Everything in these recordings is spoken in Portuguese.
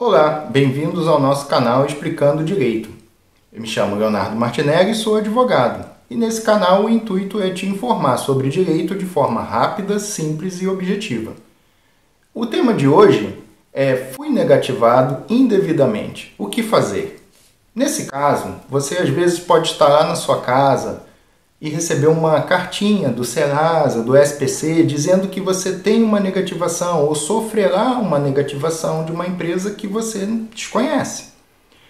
Olá, bem-vindos ao nosso canal Explicando Direito. Eu me chamo Leonardo Martinelli e sou advogado. E nesse canal o intuito é te informar sobre direito de forma rápida, simples e objetiva. O tema de hoje é fui negativado indevidamente. O que fazer? Nesse caso, você às vezes pode estar lá na sua casa e receber uma cartinha do Serasa, do SPC, dizendo que você tem uma negativação ou sofrerá uma negativação de uma empresa que você desconhece.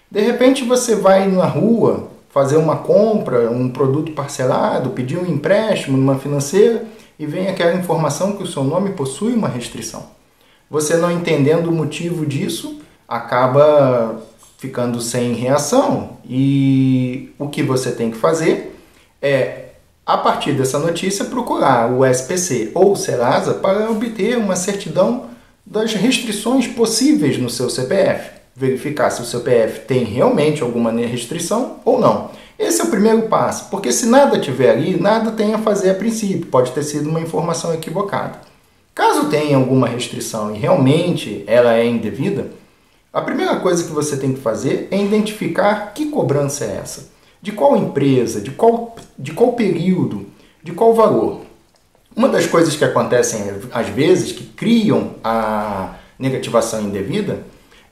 De repente você vai na rua fazer uma compra, um produto parcelado, pedir um empréstimo numa financeira e vem aquela informação que o seu nome possui uma restrição. Você não entendendo o motivo disso, acaba ficando sem reação e o que você tem que fazer é, a partir dessa notícia, procurar o SPC ou o Serasa para obter uma certidão das restrições possíveis no seu CPF. Verificar se o CPF tem realmente alguma restrição ou não. Esse é o primeiro passo, porque se nada tiver ali, nada tem a fazer a princípio, pode ter sido uma informação equivocada. Caso tenha alguma restrição e realmente ela é indevida, a primeira coisa que você tem que fazer é identificar que cobrança é essa. De qual empresa? De qual, de qual período? De qual valor? Uma das coisas que acontecem às vezes, que criam a negativação indevida,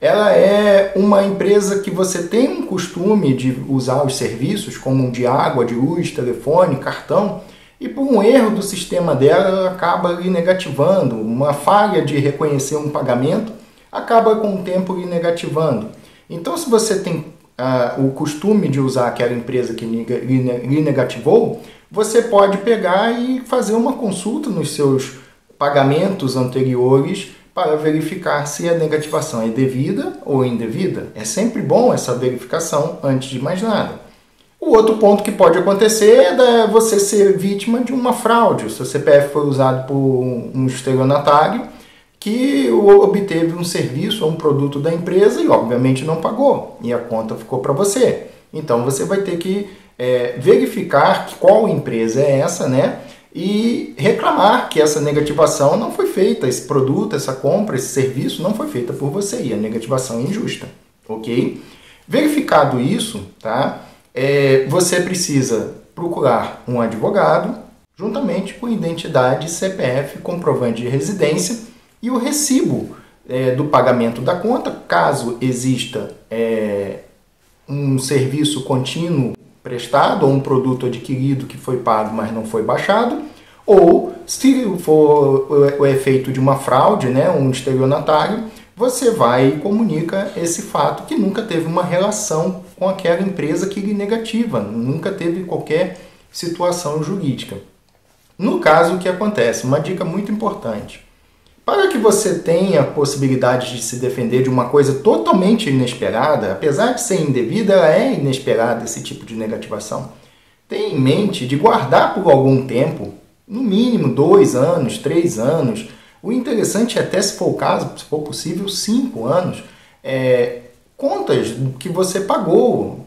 ela é uma empresa que você tem um costume de usar os serviços, como de água, de luz, telefone, cartão, e por um erro do sistema dela, ela acaba lhe negativando. Uma falha de reconhecer um pagamento acaba com o tempo lhe negativando. Então, se você tem uh, o costume de usar aquela empresa que lhe negativou, você pode pegar e fazer uma consulta nos seus pagamentos anteriores para verificar se a negativação é devida ou indevida. É sempre bom essa verificação antes de mais nada. O outro ponto que pode acontecer é você ser vítima de uma fraude. O seu CPF foi usado por um estelionatário que obteve um serviço ou um produto da empresa e obviamente não pagou e a conta ficou para você. Então você vai ter que é, verificar qual empresa é essa, né? E reclamar que essa negativação não foi feita, esse produto, essa compra, esse serviço não foi feita por você e a negativação é injusta, ok? Verificado isso, tá? É, você precisa procurar um advogado juntamente com identidade, CPF, comprovante de residência e o recibo é, do pagamento da conta, caso exista é, um serviço contínuo prestado ou um produto adquirido que foi pago, mas não foi baixado, ou se for o efeito de uma fraude, né, um estelionatário, você vai e comunica esse fato que nunca teve uma relação com aquela empresa que lhe negativa, nunca teve qualquer situação jurídica. No caso, o que acontece? Uma dica muito importante. Para que você tenha possibilidade de se defender de uma coisa totalmente inesperada, apesar de ser indevida, ela é inesperada esse tipo de negativação. Tenha em mente de guardar por algum tempo, no mínimo dois anos, três anos. O interessante é até se for o caso, se for possível, cinco anos, é, contas que você pagou,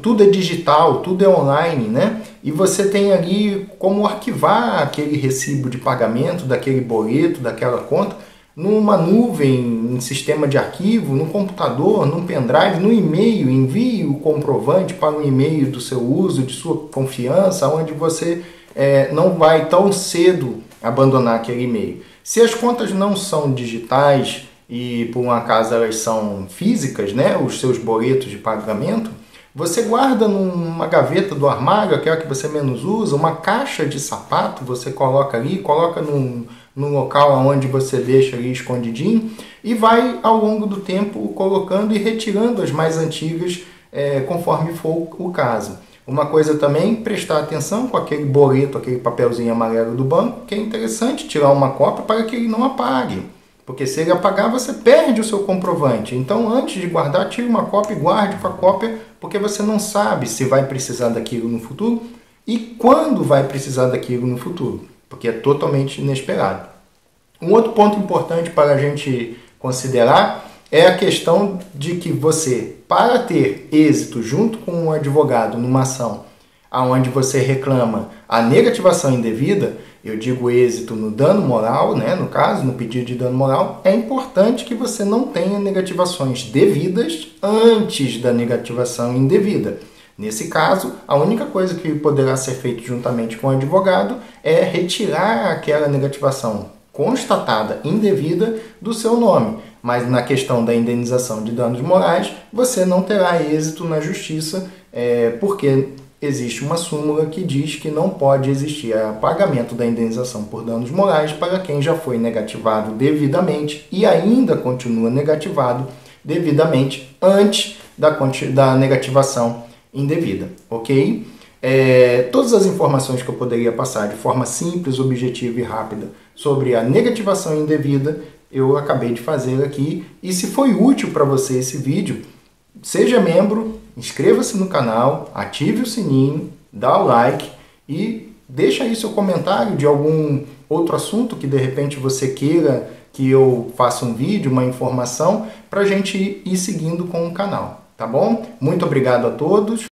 tudo é digital, tudo é online, né? E você tem ali como arquivar aquele recibo de pagamento, daquele boleto, daquela conta, numa nuvem, em sistema de arquivo, no computador, num pendrive, no e-mail. Envie o comprovante para um e-mail do seu uso, de sua confiança, onde você é, não vai tão cedo abandonar aquele e-mail. Se as contas não são digitais e por um acaso elas são físicas, né, os seus boletos de pagamento, você guarda numa gaveta do armário, aquela que você menos usa, uma caixa de sapato, você coloca ali, coloca num, num local onde você deixa ali escondidinho e vai ao longo do tempo colocando e retirando as mais antigas é, conforme for o caso. Uma coisa também, prestar atenção com aquele boleto, aquele papelzinho amarelo do banco, que é interessante tirar uma cópia para que ele não apague. Porque se ele apagar, você perde o seu comprovante. Então, antes de guardar, tire uma cópia e guarde com a cópia, porque você não sabe se vai precisar daquilo no futuro e quando vai precisar daquilo no futuro, porque é totalmente inesperado. Um outro ponto importante para a gente considerar é a questão de que você, para ter êxito junto com um advogado numa ação aonde você reclama a negativação indevida, eu digo êxito no dano moral, né, no caso, no pedido de dano moral, é importante que você não tenha negativações devidas antes da negativação indevida. Nesse caso, a única coisa que poderá ser feita juntamente com o advogado é retirar aquela negativação constatada indevida do seu nome. Mas na questão da indenização de danos morais, você não terá êxito na justiça, é, porque existe uma súmula que diz que não pode existir pagamento da indenização por danos morais para quem já foi negativado devidamente e ainda continua negativado devidamente antes da, da negativação indevida, ok? É, todas as informações que eu poderia passar de forma simples, objetiva e rápida sobre a negativação indevida, eu acabei de fazer aqui. E se foi útil para você esse vídeo, seja membro, inscreva-se no canal, ative o sininho, dá o like e deixa aí seu comentário de algum outro assunto que de repente você queira que eu faça um vídeo, uma informação, para a gente ir seguindo com o canal, tá bom? Muito obrigado a todos.